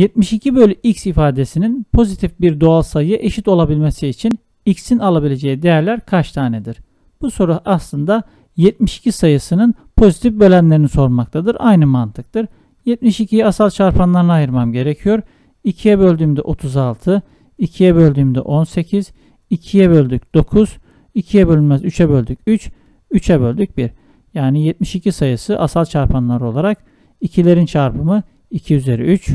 72 bölü x ifadesinin pozitif bir doğal sayıya eşit olabilmesi için x'in alabileceği değerler kaç tanedir? Bu soru aslında 72 sayısının pozitif bölenlerini sormaktadır. Aynı mantıktır. 72'yi asal çarpanlarına ayırmam gerekiyor. 2'ye böldüğümde 36, 2'ye böldüğümde 18, 2'ye böldük 9, 2'ye bölünmez 3'e böldük 3, 3'e böldük 1. Yani 72 sayısı asal çarpanlar olarak 2'lerin çarpımı 2 üzeri 3,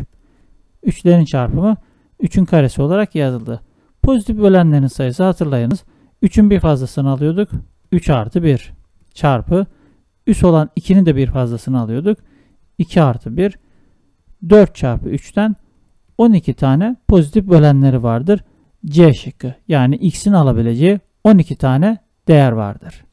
3'lerin çarpımı 3'ün karesi olarak yazıldı. Pozitif bölenlerin sayısı hatırlayınız. 3'ün bir fazlasını alıyorduk. 3 artı 1 çarpı üst olan 2'nin de bir fazlasını alıyorduk. 2 artı 1 4 çarpı 3'ten 12 tane pozitif bölenleri vardır. C şıkkı yani x'in alabileceği 12 tane değer vardır.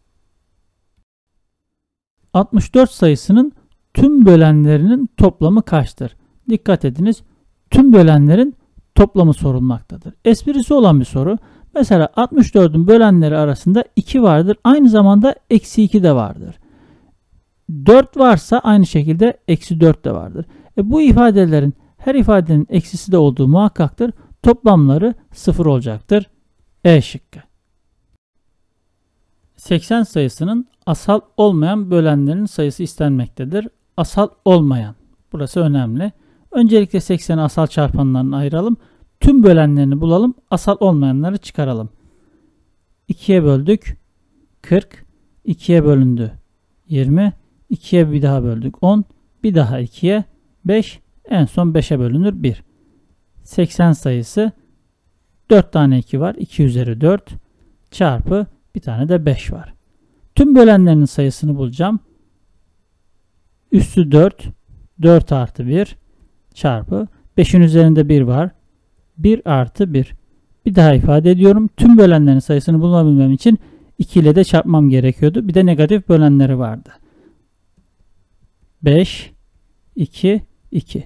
64 sayısının tüm bölenlerinin toplamı kaçtır? Dikkat ediniz tüm bölenlerin toplamı sorulmaktadır. Esprisi olan bir soru. Mesela 64'ün bölenleri arasında 2 vardır. Aynı zamanda eksi 2 de vardır. 4 varsa aynı şekilde eksi 4 de vardır. E bu ifadelerin her ifadenin eksisi de olduğu muhakkaktır. Toplamları 0 olacaktır. E şıkkı. 80 sayısının asal olmayan bölenlerin sayısı istenmektedir. Asal olmayan. Burası önemli. Öncelikle 80'i asal çarpanlarına ayıralım. Tüm bölenlerini bulalım. Asal olmayanları çıkaralım. 2'ye böldük. 40. 2'ye bölündü. 20. 2'ye bir daha böldük. 10. Bir daha 2'ye 5. En son 5'e bölünür 1. 80 sayısı 4 tane 2 var. 2 üzeri 4 çarpı bir tane de 5 var. Tüm bölenlerin sayısını bulacağım. Üstü 4. 4 artı 1 çarpı 5'in üzerinde 1 var. 1 artı 1. Bir daha ifade ediyorum. Tüm bölenlerin sayısını bulabilmem için 2 ile de çarpmam gerekiyordu. Bir de negatif bölenleri vardı. 5, 2, 2.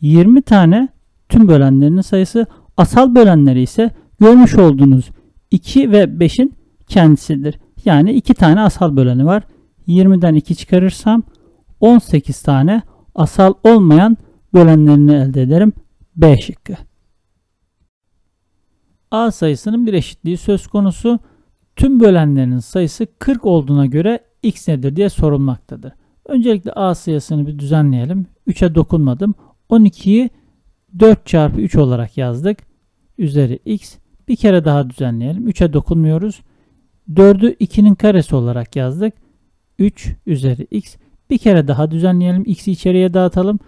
20 tane tüm bölenlerinin sayısı. Asal bölenleri ise görmüş olduğunuz 2 ve 5'in kendisidir. Yani 2 tane asal böleni var. 20'den 2 çıkarırsam 18 tane asal olmayan bölenlerini elde ederim. B şıkkı. A sayısının bir eşitliği söz konusu. Tüm bölenlerinin sayısı 40 olduğuna göre x nedir diye sorulmaktadır. Öncelikle A sayısını bir düzenleyelim. 3'e dokunmadım. 12'yi 4 çarpı 3 olarak yazdık. Üzeri x. Bir kere daha düzenleyelim. 3'e dokunmuyoruz. 4'ü 2'nin karesi olarak yazdık. 3 üzeri x. Bir kere daha düzenleyelim. x'i içeriye dağıtalım.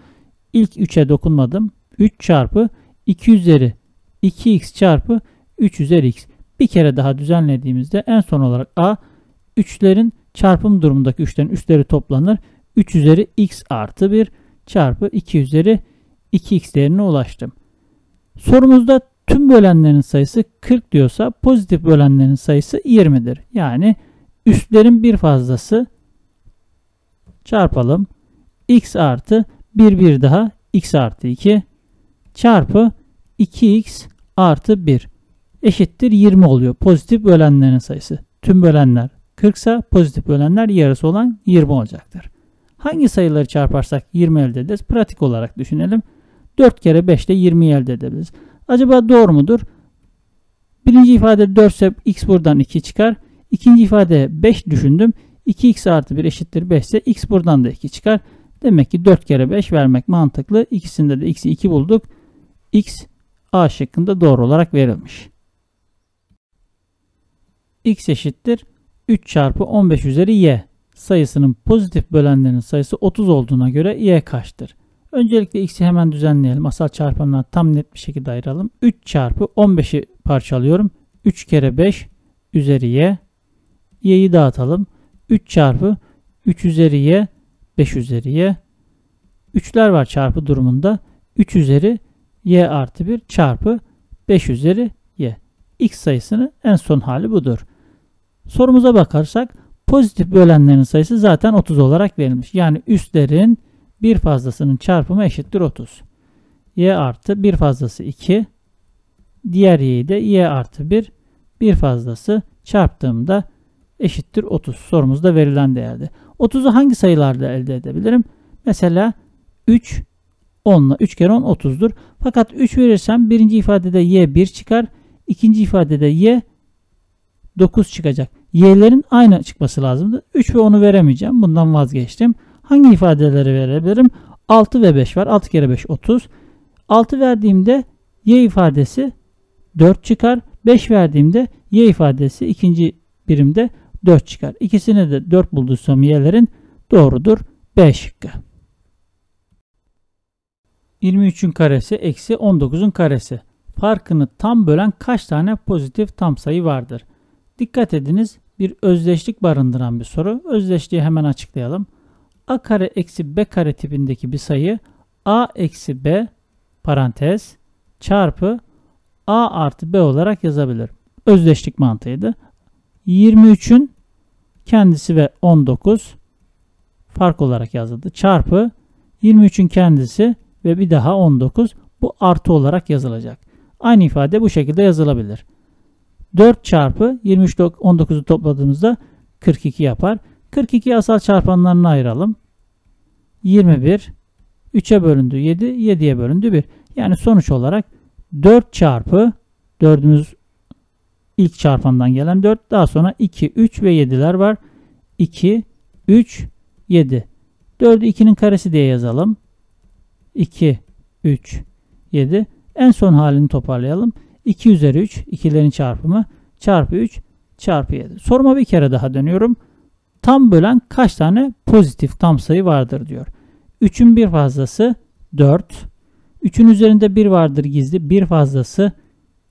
İlk 3'e dokunmadım. 3 çarpı 2 üzeri 2x çarpı 3 üzeri x. Bir kere daha düzenlediğimizde en son olarak a 3'lerin çarpım durumundaki 3'lerin üstleri toplanır. 3 üzeri x artı 1 çarpı 2 üzeri 2x değerine ulaştım. Sorumuzda tüm bölenlerin sayısı 40 diyorsa pozitif bölenlerin sayısı 20'dir. Yani üstlerin bir fazlası çarpalım. x artı 1 bir daha x artı 2 çarpı 2x artı 1 eşittir 20 oluyor. Pozitif bölenlerin sayısı. Tüm bölenler 40 ise pozitif bölenler yarısı olan 20 olacaktır. Hangi sayıları çarparsak 20 elde ederiz? Pratik olarak düşünelim. 4 kere 5 ile 20 elde edebiliriz. Acaba doğru mudur? Birinci ifade 4 ise x buradan 2 çıkar. İkinci ifade 5 düşündüm. 2x artı 1 eşittir 5 ise x buradan da 2 çıkar. Demek ki 4 kere 5 vermek mantıklı. İkisinde de x'i 2 bulduk. x A şıkkında doğru olarak verilmiş. x eşittir 3 çarpı 15 üzeri y sayısının pozitif bölenlerinin sayısı 30 olduğuna göre y kaçtır? Öncelikle x'i hemen düzenleyelim. Asal çarpanlar tam net bir şekilde ayıralım. 3 çarpı 15'i parçalıyorum. 3 kere 5 üzeri y. y'yi dağıtalım. 3 çarpı 3 üzeri y 5 üzeri y. 3'ler var çarpı durumunda. 3 üzeri y artı 1 çarpı 5 üzeri y. x sayısının en son hali budur. Sorumuza bakarsak pozitif bölenlerin sayısı zaten 30 olarak verilmiş. Yani üstlerin bir fazlasının çarpımı eşittir 30. y artı bir fazlası 2. Diğer y'yi de y artı 1 bir fazlası çarptığımda eşittir 30. Sorumuzda verilen değerdi. 30'u hangi sayılarda elde edebilirim? Mesela 3, 10 ile 3 kere 10 30'dur. Fakat 3 verirsem birinci ifadede y 1 çıkar. ikinci ifadede y 9 çıkacak. Y'lerin aynı çıkması lazımdı. 3 ve 10'u veremeyeceğim. Bundan vazgeçtim. Hangi ifadeleri verebilirim? 6 ve 5 var. 6 kere 5 30. 6 verdiğimde y ifadesi 4 çıkar. 5 verdiğimde y ifadesi ikinci birimde 4 çıkar. İkisini de 4 bulduysam y'lerin doğrudur. B şıkkı. 23'ün karesi eksi 19'un karesi. Farkını tam bölen kaç tane pozitif tam sayı vardır? Dikkat ediniz bir özdeşlik barındıran bir soru. Özdeşliği hemen açıklayalım. a kare eksi b kare tipindeki bir sayı a eksi b parantez çarpı a artı b olarak yazabilir. Özdeşlik mantığıydı. 23'ün kendisi ve 19 fark olarak yazıldı. Çarpı 23'ün kendisi ve bir daha 19 bu artı olarak yazılacak. Aynı ifade bu şekilde yazılabilir. 4 çarpı 23 19'u topladığımızda 42 yapar. 42 asal çarpanlarını ayıralım. 21 3'e bölündü 7, 7'ye bölündü 1. Yani sonuç olarak 4 çarpı 4'ümüz ilk çarpandan gelen 4. Daha sonra 2, 3 ve 7'ler var. 2, 3, 7. 4'ü 2'nin karesi diye yazalım. 2, 3, 7. En son halini toparlayalım. 2 üzeri 3, ikilerin çarpımı çarpı 3 çarpı 7. Soruma bir kere daha dönüyorum. Tam bölen kaç tane pozitif tam sayı vardır diyor. 3'ün bir fazlası 4. 3'ün üzerinde 1 vardır gizli. Bir fazlası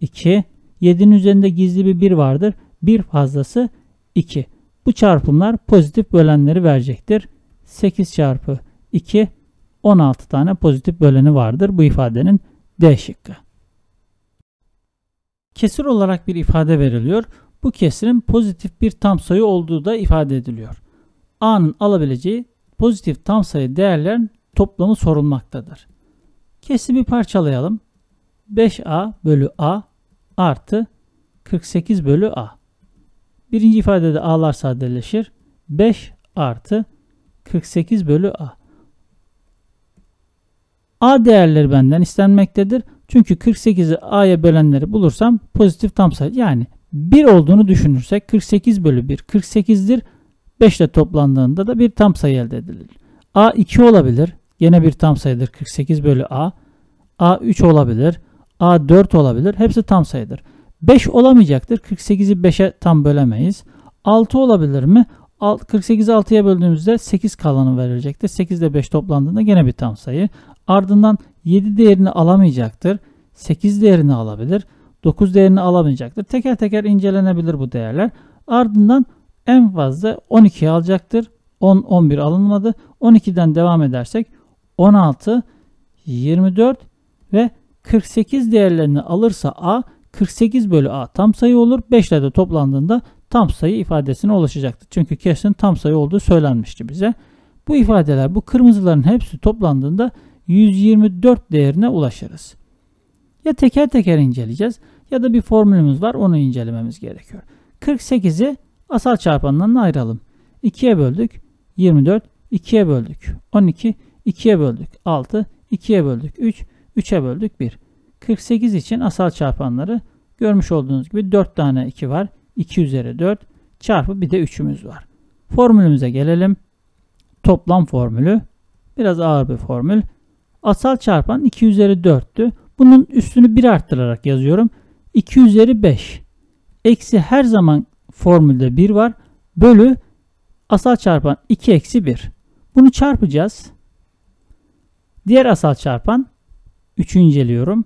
2. 7'nin üzerinde gizli bir 1 vardır. Bir fazlası 2. Bu çarpımlar pozitif bölenleri verecektir. 8 çarpı 2 16 tane pozitif böleni vardır bu ifadenin D şıkkı. Kesir olarak bir ifade veriliyor. Bu kesirin pozitif bir tam sayı olduğu da ifade ediliyor. A'nın alabileceği pozitif tam sayı değerlerin toplamı sorulmaktadır. Kesimi parçalayalım. 5A bölü A artı 48 bölü A. Birinci ifadede A'lar sadeleşir. 5 artı 48 bölü A. A değerleri benden istenmektedir. Çünkü 48'i A'ya bölenleri bulursam pozitif tam sayı yani 1 olduğunu düşünürsek 48 bölü 1 48'dir. 5 ile toplandığında da bir tam sayı elde edilir. A 2 olabilir. Yine bir tam sayıdır. 48 bölü A. A 3 olabilir. A 4 olabilir. Hepsi tam sayıdır. 5 olamayacaktır. 48'i 5'e tam bölemeyiz. 6 olabilir mi? 48'i 6'ya böldüğümüzde 8 kalanı verilecektir. 8 ile 5 toplandığında gene bir tam sayı. Ardından 7 değerini alamayacaktır. 8 değerini alabilir. 9 değerini alamayacaktır. Teker teker incelenebilir bu değerler. Ardından en fazla 12 alacaktır. 10, 11 alınmadı. 12'den devam edersek 16, 24 ve 48 değerlerini alırsa A 48 bölü A tam sayı olur. 5 ile de toplandığında tam sayı ifadesine ulaşacaktır. Çünkü kesin tam sayı olduğu söylenmişti bize. Bu ifadeler bu kırmızıların hepsi toplandığında 124 değerine ulaşırız. Ya teker teker inceleyeceğiz ya da bir formülümüz var onu incelememiz gerekiyor. 48'i asal çarpanlarına ayıralım. 2'ye böldük 24, 2'ye böldük 12, 2'ye böldük 6, 2'ye böldük 3, 3'e böldük 1. 48 için asal çarpanları görmüş olduğunuz gibi 4 tane 2 var. 2 üzeri 4 çarpı bir de 3'ümüz var. Formülümüze gelelim. Toplam formülü biraz ağır bir formül. Asal çarpan 2 üzeri 4'tü. Bunun üstünü 1 arttırarak yazıyorum. 2 üzeri 5. Eksi her zaman formülde 1 var. Bölü asal çarpan 2 eksi 1. Bunu çarpacağız. Diğer asal çarpan 3'ü inceliyorum.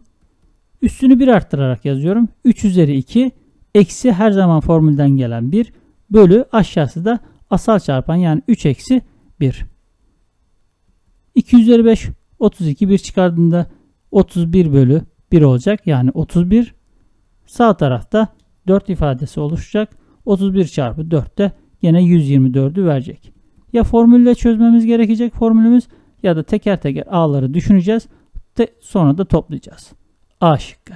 Üstünü 1 arttırarak yazıyorum. 3 üzeri 2 eksi her zaman formülden gelen 1 bölü aşağısı da asal çarpan yani 3 eksi 1. 2 üzeri 5 32 1 çıkardığında 31 bölü 1 olacak. Yani 31 sağ tarafta 4 ifadesi oluşacak. 31 çarpı 4 de yine 124'ü verecek. Ya formülle çözmemiz gerekecek formülümüz ya da teker teker a'ları düşüneceğiz. Sonra da toplayacağız. A şıkkı.